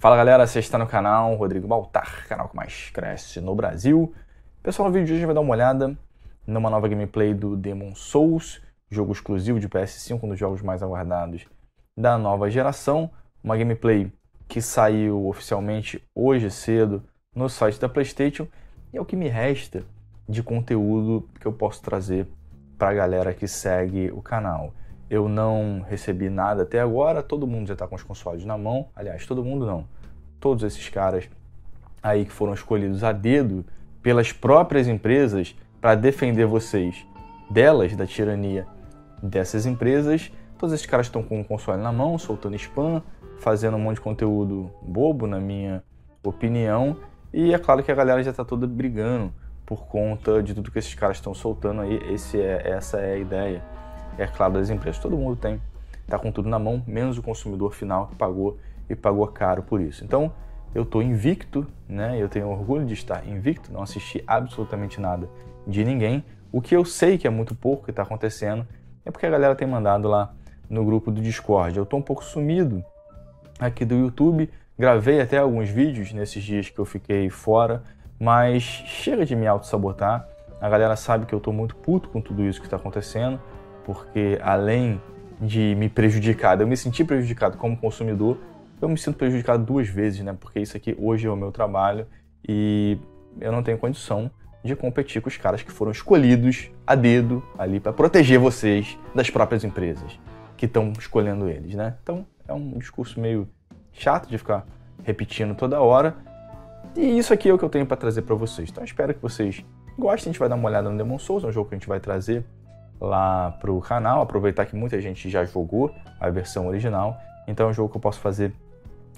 Fala galera, você está no canal Rodrigo Baltar, canal que mais cresce no Brasil. Pessoal, no vídeo de hoje a gente vai dar uma olhada numa nova gameplay do Demon Souls, jogo exclusivo de PS5, um dos jogos mais aguardados da nova geração. Uma gameplay que saiu oficialmente hoje cedo no site da PlayStation e é o que me resta de conteúdo que eu posso trazer para a galera que segue o canal. Eu não recebi nada até agora, todo mundo já está com os consoles na mão. Aliás, todo mundo não. Todos esses caras aí que foram escolhidos a dedo pelas próprias empresas para defender vocês delas, da tirania dessas empresas. Todos esses caras estão com o console na mão, soltando spam, fazendo um monte de conteúdo bobo, na minha opinião. E é claro que a galera já está toda brigando por conta de tudo que esses caras estão soltando aí. Esse é, essa é a ideia é claro, das empresas. Todo mundo tem, está com tudo na mão, menos o consumidor final que pagou e pagou caro por isso. Então, eu estou invicto, né? Eu tenho orgulho de estar invicto, não assisti absolutamente nada de ninguém. O que eu sei que é muito pouco que está acontecendo é porque a galera tem mandado lá no grupo do Discord. Eu estou um pouco sumido aqui do YouTube, gravei até alguns vídeos nesses dias que eu fiquei fora, mas chega de me auto-sabotar. A galera sabe que eu estou muito puto com tudo isso que está acontecendo porque além de me prejudicar, eu me sentir prejudicado como consumidor, eu me sinto prejudicado duas vezes, né? Porque isso aqui hoje é o meu trabalho e eu não tenho condição de competir com os caras que foram escolhidos a dedo ali para proteger vocês das próprias empresas que estão escolhendo eles, né? Então é um discurso meio chato de ficar repetindo toda hora. E isso aqui é o que eu tenho para trazer para vocês. Então espero que vocês gostem. A gente vai dar uma olhada no Demon Souls, é um jogo que a gente vai trazer lá pro canal, aproveitar que muita gente já jogou a versão original, então é um jogo que eu posso fazer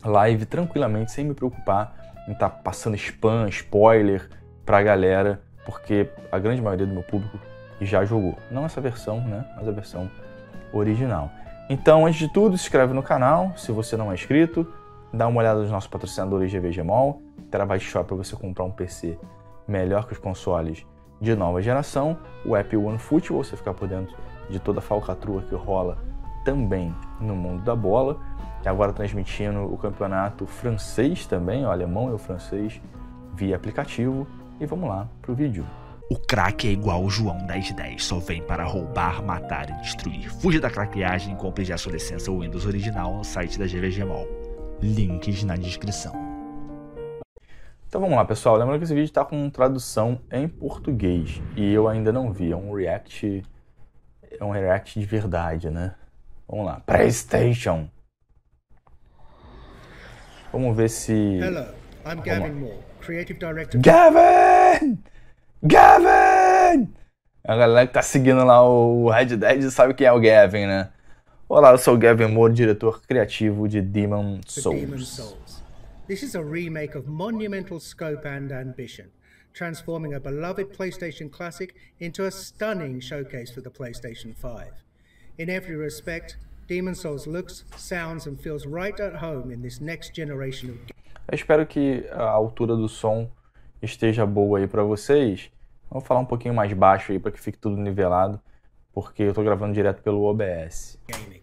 live tranquilamente, sem me preocupar em estar tá passando spam, spoiler pra galera, porque a grande maioria do meu público já jogou. Não essa versão, né, mas a versão original. Então, antes de tudo, se inscreve no canal, se você não é inscrito, dá uma olhada nos nossos patrocinadores GV Mall, Terabyte Shop para você comprar um PC melhor que os consoles de nova geração, o app OneFootball, você ficar por dentro de toda a falcatrua que rola também no mundo da bola. Agora transmitindo o campeonato francês também, o alemão e o francês, via aplicativo. E vamos lá pro vídeo. O craque é igual o João 1010, só vem para roubar, matar e destruir. Fuja da craqueagem e compre já sua licença Windows original no site da GVG Mall. Links na descrição. Então vamos lá, pessoal. Lembrando que esse vídeo está com tradução em português e eu ainda não vi. É um react, é um react de verdade, né? Vamos lá. PlayStation. Vamos ver se. Hello, I'm Gavin Moore, Creative Director. Gavin! Gavin! A galera que tá seguindo lá o Red Dead sabe quem é o Gavin, né? Olá, eu sou o Gavin Moore, diretor criativo de Demon Souls. Demon Souls. This is a remake of monumental scope and ambition, transforming a beloved PlayStation classic into a stunning showcase for the PlayStation 5. In every respect, Demon Souls looks, sounds and feels right at home in this next generation of Eu espero que a altura do som esteja boa aí para vocês. Vou falar um pouquinho mais baixo aí para que fique tudo nivelado, porque eu estou gravando direto pelo OBS. Gaming.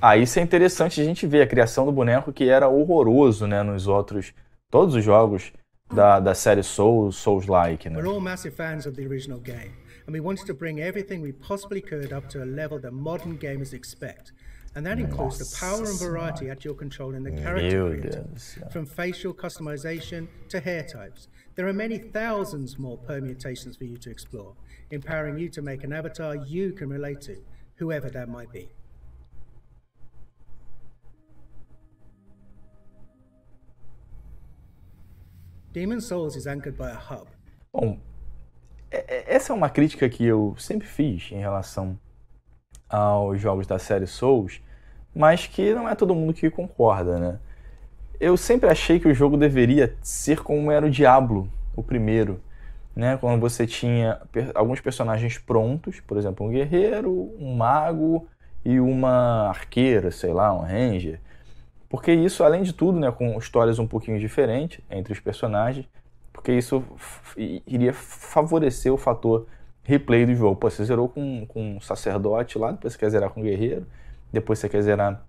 Ah, isso é interessante a gente ver a criação do boneco que era horroroso, né, nos outros todos os jogos da, da série Souls, Souls-like, né? We're all massive fans of the original game, and we wanted to bring everything we possibly could up to a level that modern gamers expect. And that includes the power and variety at your control in the character creator, from facial customization to hair types. There are many thousands more permutations for you to explore, empowering you to make an avatar you can relate to, whoever that might be. Demon Souls is anchored by a hub. É, essa é uma crítica que eu sempre fiz em relação aos jogos da série Souls, mas que não é todo mundo que concorda, né? Eu sempre achei que o jogo deveria ser como era o Diablo, o primeiro, né? Quando você tinha alguns personagens prontos, por exemplo, um guerreiro, um mago e uma arqueira, sei lá, um ranger. Porque isso, além de tudo, né, com histórias um pouquinho diferentes entre os personagens, porque isso iria favorecer o fator replay do jogo. Pô, você zerou com, com um sacerdote lá, depois você quer zerar com um guerreiro, depois você quer zerar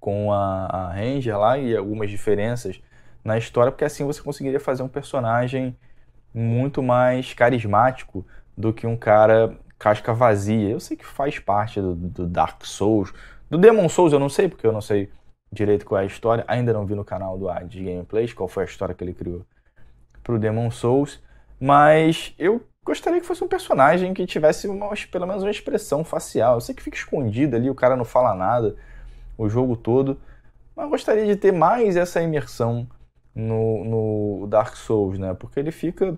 com a, a Ranger lá e algumas diferenças na história, porque assim você conseguiria fazer um personagem muito mais carismático do que um cara casca vazia. Eu sei que faz parte do, do Dark Souls, do Demon Souls eu não sei, porque eu não sei direito qual é a história, ainda não vi no canal do Ad Gameplays qual foi a história que ele criou pro Demon Souls, mas eu gostaria que fosse um personagem que tivesse uma, pelo menos uma expressão facial. Eu sei que fica escondido ali, o cara não fala nada o jogo todo, mas gostaria de ter mais essa imersão no, no Dark Souls, né? Porque ele fica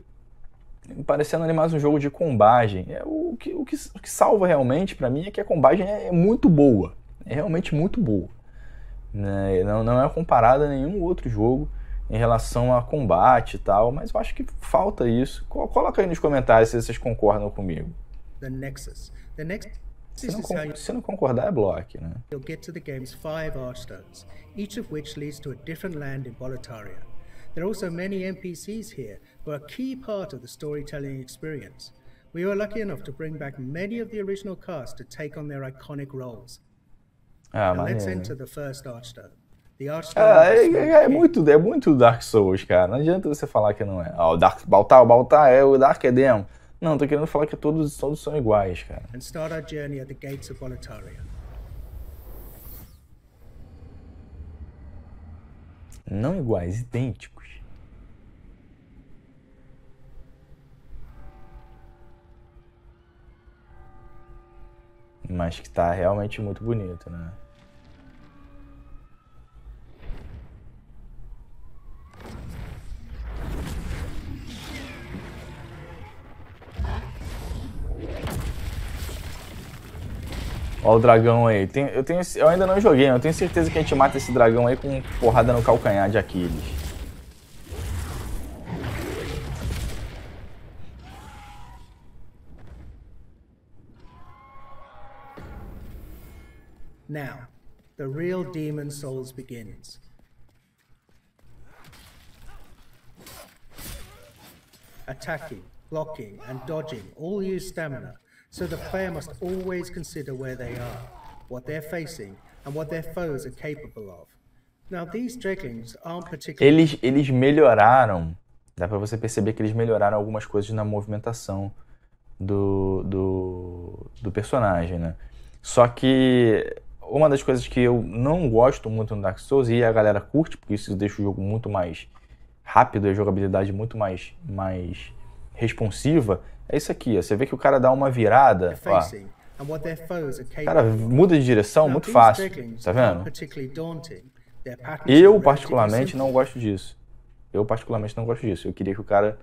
parecendo ali mais um jogo de combagem. É, o, que, o, que, o que salva realmente para mim é que a combagem é, muito boa. É realmente muito boa. Né? Não, não é comparada a nenhum outro jogo em relação a combate e tal, mas eu acho que falta isso. Coloca aí nos comentários se vocês concordam comigo. The Nexus. The Nexus se não, se não concordar, é bloco, né? You'll get to the game's five archstones, each of which leads to a different land in Boletaria. There are also many NPCs here who are a key part of the storytelling experience. We were lucky enough to bring back many of the original cast to take on their iconic roles. Ah, Now let's enter the first archstone. Ah, é, é, é, muito, é muito Dark Souls, cara. Não adianta você falar que não é. Ah, o Dark Baltar, o Baltar é o Dark Edem. Não, tô querendo falar que todos, todos são iguais, cara. And start our journey at the gates of Boletaria. Não iguais, idênticos. Mas que tá realmente muito bonito, né? Olha o dragão aí. Tem, eu, tenho, eu ainda não joguei, eu tenho certeza que a gente mata esse dragão aí com porrada no calcanhar de Aquiles. Now, the real Demon Souls begins. Attacking, blocking, and dodging all use stamina So the player must always consider where they are, what they're facing, and what their foes are capable of. Now these Dreglings aren't particularly... Eles, eles melhoraram, dá pra você perceber que eles melhoraram algumas coisas na movimentação do, do, do personagem, né? Só que uma das coisas que eu não gosto muito no Dark Souls, e a galera curte, porque isso deixa o jogo muito mais rápido, a jogabilidade muito mais, mais responsiva, é isso aqui, ó. Você vê que o cara dá uma virada, ó. O cara muda de direção muito fácil, tá vendo? Eu particularmente não gosto disso. Eu particularmente não gosto disso. Eu queria que o cara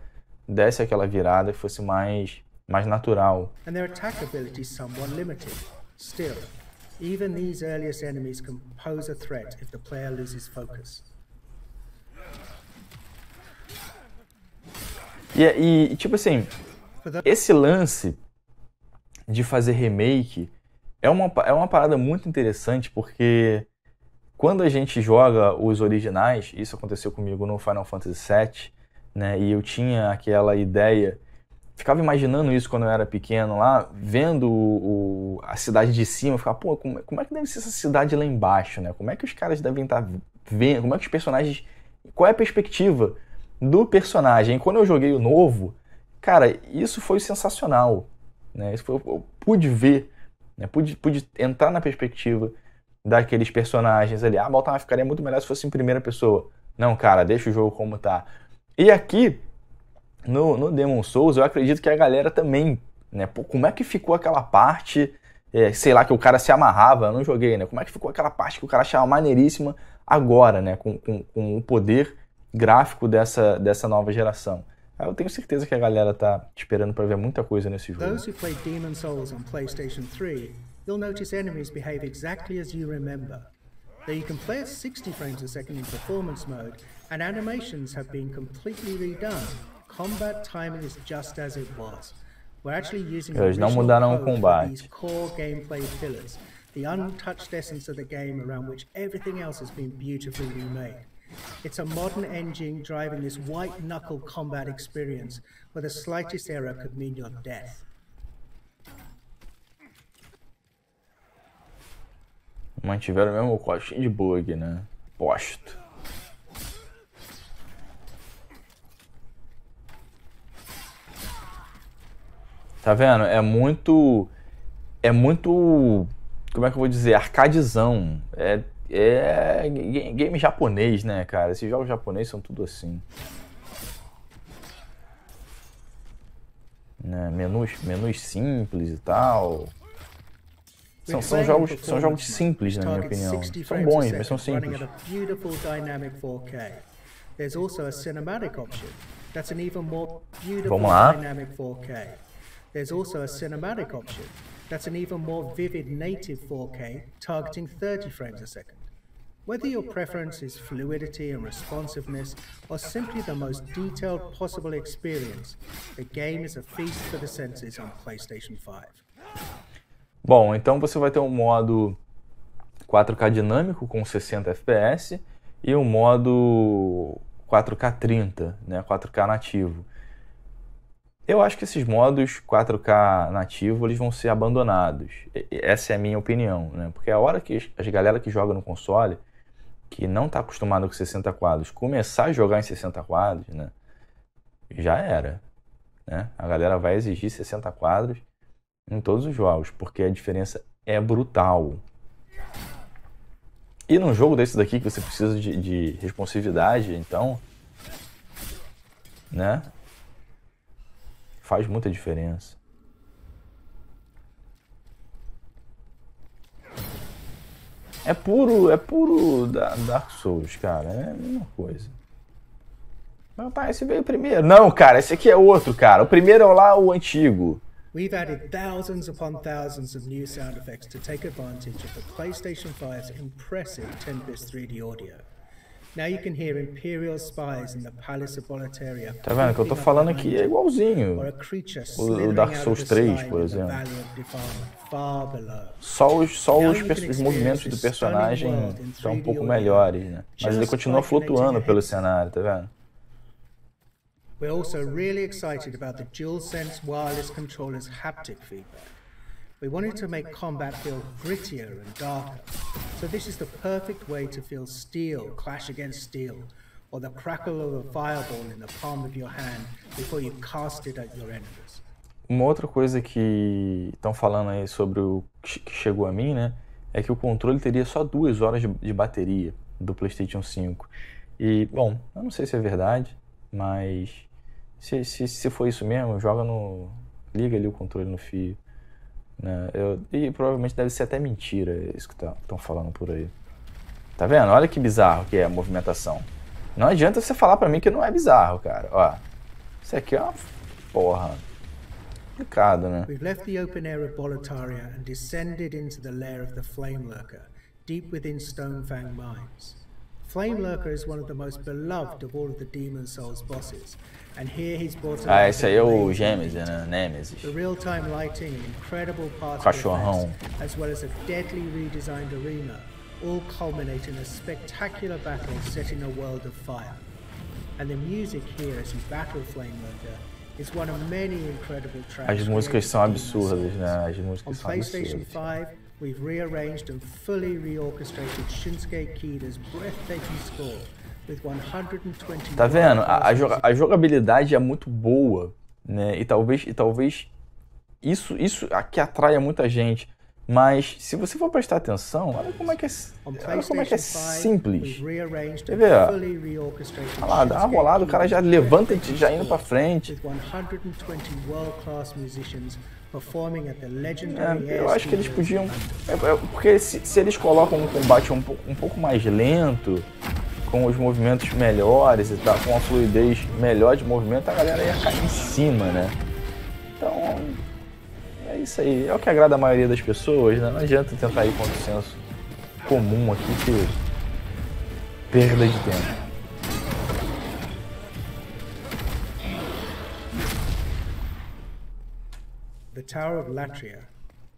desse aquela virada e fosse mais mais natural. Still, even these earliest enemies can pose a threat if the player loses focus. E, e tipo assim, esse lance de fazer remake é uma, é uma parada muito interessante porque quando a gente joga os originais, isso aconteceu comigo no Final Fantasy VII, né? E eu tinha aquela ideia, ficava imaginando isso quando eu era pequeno lá, vendo o, a cidade de cima, ficava, pô, como, como, é que deve ser essa cidade lá embaixo, né? Como é que os caras devem estar tá vendo, como é que os personagens, qual é a perspectiva do personagem? Quando eu joguei o novo, Cara, isso foi sensacional. Né? Isso foi, eu pude ver, né? pude, pude entrar na perspectiva daqueles personagens ali. Ah, Baltimore ficaria muito melhor se fosse em primeira pessoa. Não, cara, deixa o jogo como tá. E aqui, no, no Demon Souls, eu acredito que a galera também, né? Pô, como é que ficou aquela parte, é, sei lá, que o cara se amarrava, eu não joguei, né? Como é que ficou aquela parte que o cara achava maneiríssima agora, né? Com, com, com o poder gráfico dessa, dessa nova geração. Eu tenho certeza que a galera tá esperando para ver muita coisa nesse jogo. Those who played Demon Souls on PlayStation 3, you'll notice enemies behave exactly as you remember. Though you can play at 60 frames a second in performance mode, and animations have been completely redone, combat timing is just as it was. We're actually using Eles não mudaram o combate. Core gameplay pillars, the untouched essence of the game around which everything else has been beautifully remade. It's a modern engine driving this white knuckle combat experience where the slightest error could mean your death. Mantiveram o mesmo código de bug, né? Posto. Tá vendo? É muito. É muito. Como é que eu vou dizer? Arcadizão. É, é game japonês, né, cara? Esses jogos japoneses são tudo assim. Né? Menus, menus simples e tal. São, são, jogos, são jogos simples, na minha opinião. São bons, mas são simples. Vamos lá. There's also a cinematic option that's an even more vivid native 4K targeting 30 frames a second. Whether your preference is fluidity and responsiveness or simply the most detailed possible experience, the game is a feast for the senses on PlayStation 5. Bom, então você vai ter um modo 4K dinâmico com 60 FPS e um modo 4K 30, né, 4K nativo. Eu acho que esses modos 4K nativo eles vão ser abandonados. Essa é a minha opinião, né? Porque a hora que as galera que joga no console, que não está acostumado com 60 quadros, começar a jogar em 60 quadros, né? Já era, né? A galera vai exigir 60 quadros em todos os jogos, porque a diferença é brutal. E num jogo desse daqui que você precisa de, de responsividade, então, né? Faz muita diferença. É puro, é puro Dark Souls, cara. É a mesma coisa. Meu pai, esse veio primeiro. Não, cara, esse aqui é outro, cara. O primeiro é lá o antigo. We've added thousands upon thousands of new sound effects to take advantage of the PlayStation 5's impressive 10-bit 3D audio. Now you can hear Imperial spies in the Palace of Boletaria. Tá vendo que eu tô falando aqui é igualzinho. O, o Dark Souls 3, por exemplo. Só os, só os, os movimentos do personagem estão um pouco melhores, né? Mas ele continua flutuando pelo cenário, tá vendo? We're also really excited about the DualSense wireless controller's haptic feedback. We wanted to make combat feel grittier and darker. So this is the perfect way to feel steel clash against steel, or the crackle of a fireball in the palm of your hand before you cast it at your enemies. Uma outra coisa que estão falando aí sobre o que chegou a mim, né, é que o controle teria só duas horas de, bateria do PlayStation 5. E, bom, eu não sei se é verdade, mas se, se, se for isso mesmo, joga no. liga ali o controle no fio. Né? Eu, e provavelmente deve ser até mentira isso que estão tá, falando por aí. Tá vendo? Olha que bizarro que é a movimentação. Não adianta você falar para mim que não é bizarro, cara. Ó, isso aqui é uma porra. Complicado, né? We've left the open air of Boletaria and descended into the lair of the Flame Lurker, deep within Stonefang Mines. Flame Lurker is one of the most beloved of all of the Demon Souls bosses, and here he's brought. Ah, esse aí é o Gêmeos, né? Nemesis. Cachorrão. As well as a deadly redesigned arena, all culminate in a spectacular battle set in a world of fire. And the music here as you battle Flame Lurker is one of many incredible tracks. As músicas são absurdas, né? As músicas são absurdas. We've rearranged and fully reorchestrated Shinsuke Kida's breathtaking score Tá vendo? A, a, jogabilidade é muito boa, né? E talvez, e talvez isso, isso aqui atraia muita gente. Mas se você for prestar atenção, olha como é que é, olha como é, que é simples. Quer ver? Olha lá, dá uma rolada, o cara já levanta e já indo pra frente. É, eu acho que eles podiam. É, é, porque se, se, eles colocam um combate um, um pouco mais lento, com os movimentos melhores e tal, com a fluidez melhor de movimento, a galera ia cair em cima, né? Então, é isso aí. É o que agrada a maioria das pessoas, né? Não adianta tentar ir com o senso comum aqui que perda de tempo. The Tower of Latria.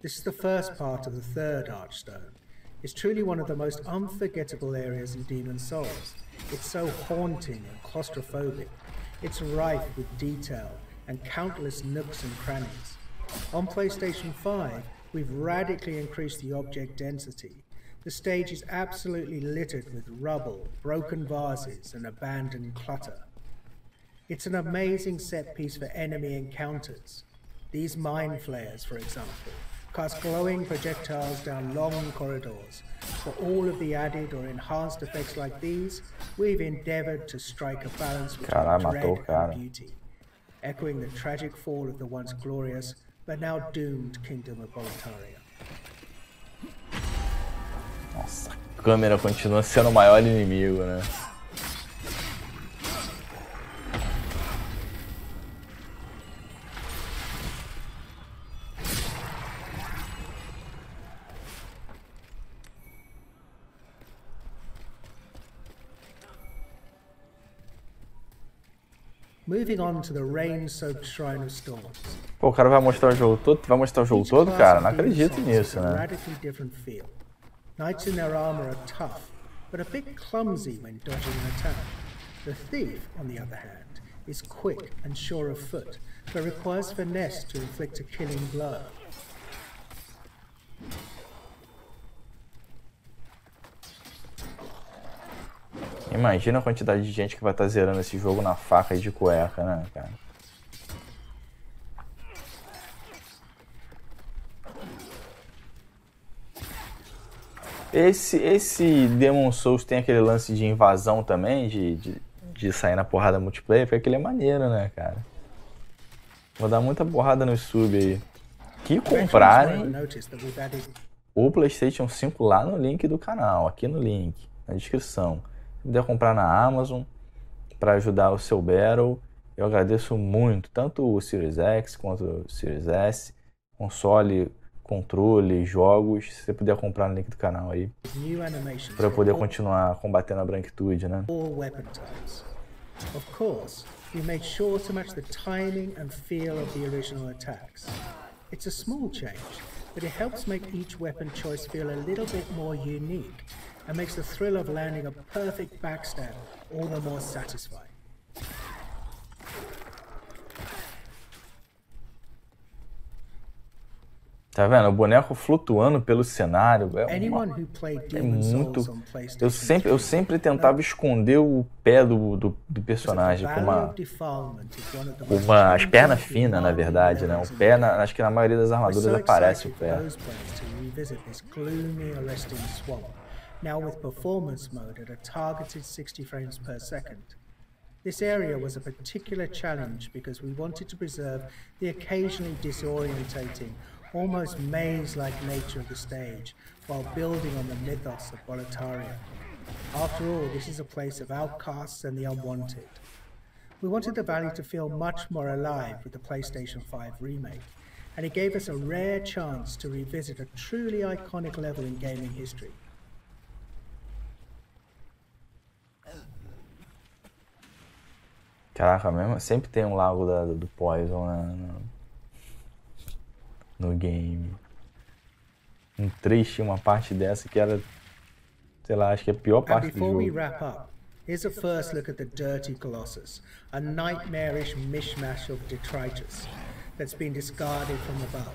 This is the first part of the third Archstone. is truly one of the most unforgettable areas in Demon Souls. It's so haunting and claustrophobic. It's rife with detail and countless nooks and crannies. On PlayStation 5, we've radically increased the object density. The stage is absolutely littered with rubble, broken vases, and abandoned clutter. It's an amazing set piece for enemy encounters. These mine flares, for example, cast glowing projectiles down long corridors. For all of the added or enhanced effects like these, we've endeavored to strike a balance between dread cara. and beauty, echoing the tragic fall of the once glorious but now doomed kingdom of Boletaria. Nossa, a câmera continua sendo o maior inimigo, né? Moving on to the rain-soaked Shrine of Storms. Pô, o cara vai mostrar o jogo todo? Vai mostrar o jogo todo, cara? Não acredito nisso, né? radically different feel. Knights in their armor are tough, but a bit clumsy when dodging an attack. The thief, on the other hand, is quick and sure of foot, but requires finesse to inflict a killing blow. Imagina a quantidade de gente que vai estar zerando esse jogo na faca e de cueca, né, cara? Esse, esse Demon Souls tem aquele lance de invasão também, de, de, de sair na porrada multiplayer, porque aquele é maneiro, né, cara? Vou dar muita porrada no sub aí. Que comprarem o PlayStation 5 lá no link do canal, aqui no link, na descrição. Puder comprar na Amazon para ajudar o seu Battle, eu agradeço muito, tanto o Series X quanto o Series S, console, controle, jogos. Se você puder comprar no link do canal aí, para eu poder continuar combatendo a branquitude, né? Of course, we made sure to match the timing and feel of the original attacks. It's a small change, but it helps make each weapon choice feel a little bit more unique and makes the thrill of landing a perfect backstab all the more satisfying. Tá vendo? O boneco flutuando pelo cenário. É uma... É muito. Eu sempre, eu 3 sempre tentava esconder o pé do, do, do personagem com uma, uma, as pernas finas, na verdade, né? O pé, na- acho que na maioria das armaduras aparece o pé. Now with performance mode at a targeted 60 frames per second. This area was a particular challenge because we wanted to preserve the occasionally disorientating, almost maze-like nature of the stage, while building on the mythos of Boletaria. After all, this is a place of outcasts and the unwanted. We wanted the valley to feel much more alive with the PlayStation 5 remake, and it gave us a rare chance to revisit a truly iconic level in gaming history. Caraca, mesmo, sempre tem um lago da- do Poison né, no, no game. Um 3 tinha uma parte dessa que era, sei lá, acho que é a pior parte do jogo. wrap up, here's a first look at the Dirty Colossus, a nightmarish mishmash of detritus that's been discarded from above.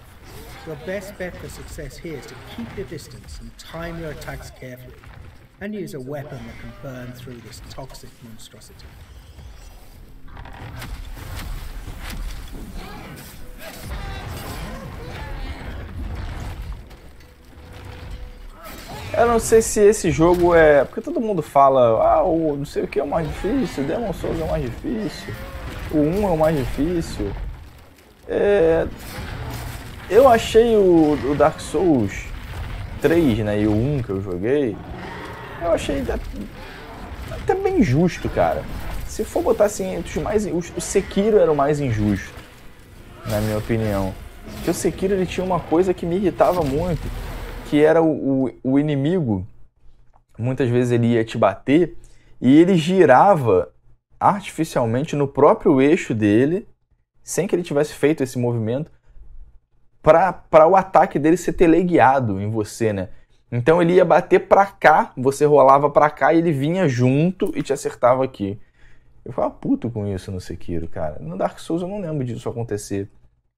Your best bet for success here is to keep your distance and time your attacks carefully, and use a weapon that can burn through this toxic monstrosity. Eu não sei se esse jogo é. Porque todo mundo fala, ah, o não sei o que é o mais difícil, Demon Souls é o mais difícil, o 1 é o mais difícil. É, Eu achei o, o Dark Souls 3, né, e o 1 que eu joguei, eu achei até, bem justo, cara. Se for botar assim, entre os mais. O Sekiro era o mais injusto, na minha opinião. Porque o Sekiro ele tinha uma coisa que me irritava muito, que era o, o, o inimigo, muitas vezes ele ia te bater e ele girava artificialmente no próprio eixo dele, sem que ele tivesse feito esse movimento, para o ataque dele ser teleguiado em você, né? Então ele ia bater pra cá, você rolava pra cá e ele vinha junto e te acertava aqui. Eu ficava puto com isso no Sekiro, cara. No Dark Souls eu não lembro disso acontecer.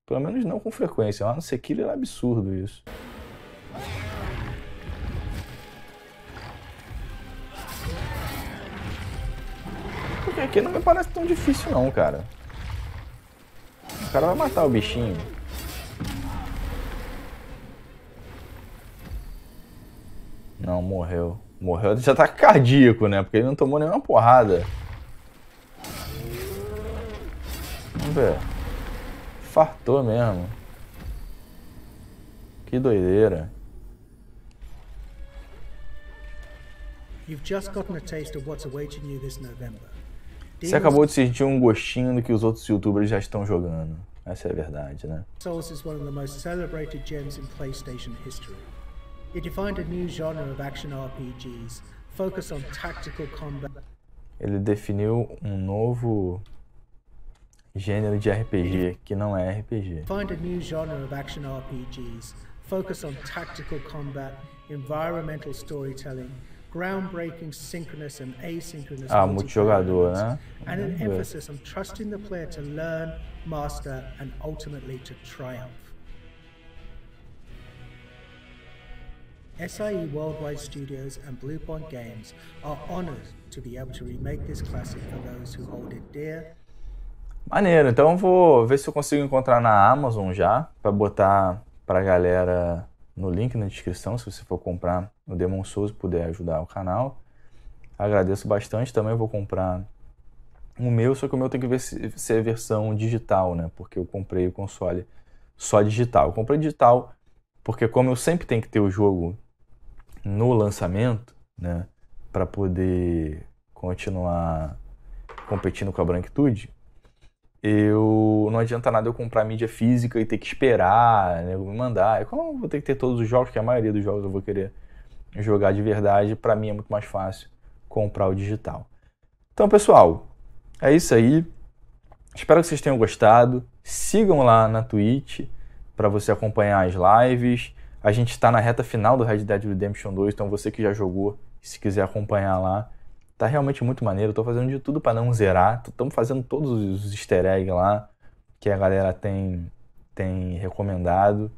Pelo menos não com frequência. Lá no Sekiro era absurdo isso. Porque aqui não me parece tão difícil não, cara. O cara vai matar o bichinho. Não, morreu. Morreu já tá cardíaco, né? Porque ele não tomou nenhuma porrada. Vamos ver. Fartou mesmo. Que doideira. You've just gotten a taste of what's awaiting you this November. Você acabou de sentir um gostinho do que os outros youtubers já estão jogando. Essa é a verdade, né? Souls is one of the most celebrated gems in PlayStation history. It defined a new genre of action RPGs, focused on tactical combat. Ele definiu um novo gênero de RPG que não é RPG. Find a new genre of action RPGs, focused on tactical combat, environmental storytelling, groundbreaking synchronous and asynchronous ah, multijogador, né? And an emphasis on trusting the player to learn, master and ultimately to triumph. SIE Worldwide Studios and Bluepoint Games are honored to be able to remake this classic for those who hold it dear. Maneiro, então vou ver se eu consigo encontrar na Amazon já, para botar pra galera no link na descrição, se você for comprar o Demon Souls e puder ajudar o canal. Agradeço bastante, também vou comprar o meu, só que o meu tem que ver se, é versão digital, né? Porque eu comprei o console só digital. Eu comprei digital porque como eu sempre tenho que ter o jogo no lançamento, né, para poder continuar competindo com a branquitude, eu não adianta nada eu comprar mídia física e ter que esperar, né, me mandar. É eu vou ter que ter todos os jogos, que a maioria dos jogos eu vou querer jogar de verdade, para mim é muito mais fácil comprar o digital. Então, pessoal, é isso aí. Espero que vocês tenham gostado. Sigam lá na Twitch para você acompanhar as lives. A gente está na reta final do Red Dead Redemption 2, então você que já jogou, se quiser acompanhar lá, tá realmente muito maneiro. Estou fazendo de tudo para não zerar. Estamos fazendo todos os easter eggs lá que a galera tem, tem recomendado.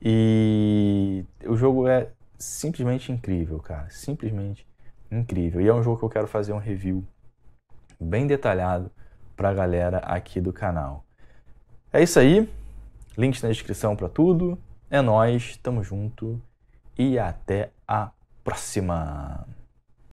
E o jogo é simplesmente incrível, cara. Simplesmente incrível. E é um jogo que eu quero fazer um review bem detalhado para a galera aqui do canal. É isso aí. Links na descrição para tudo. É nós, tamo junto e até a próxima.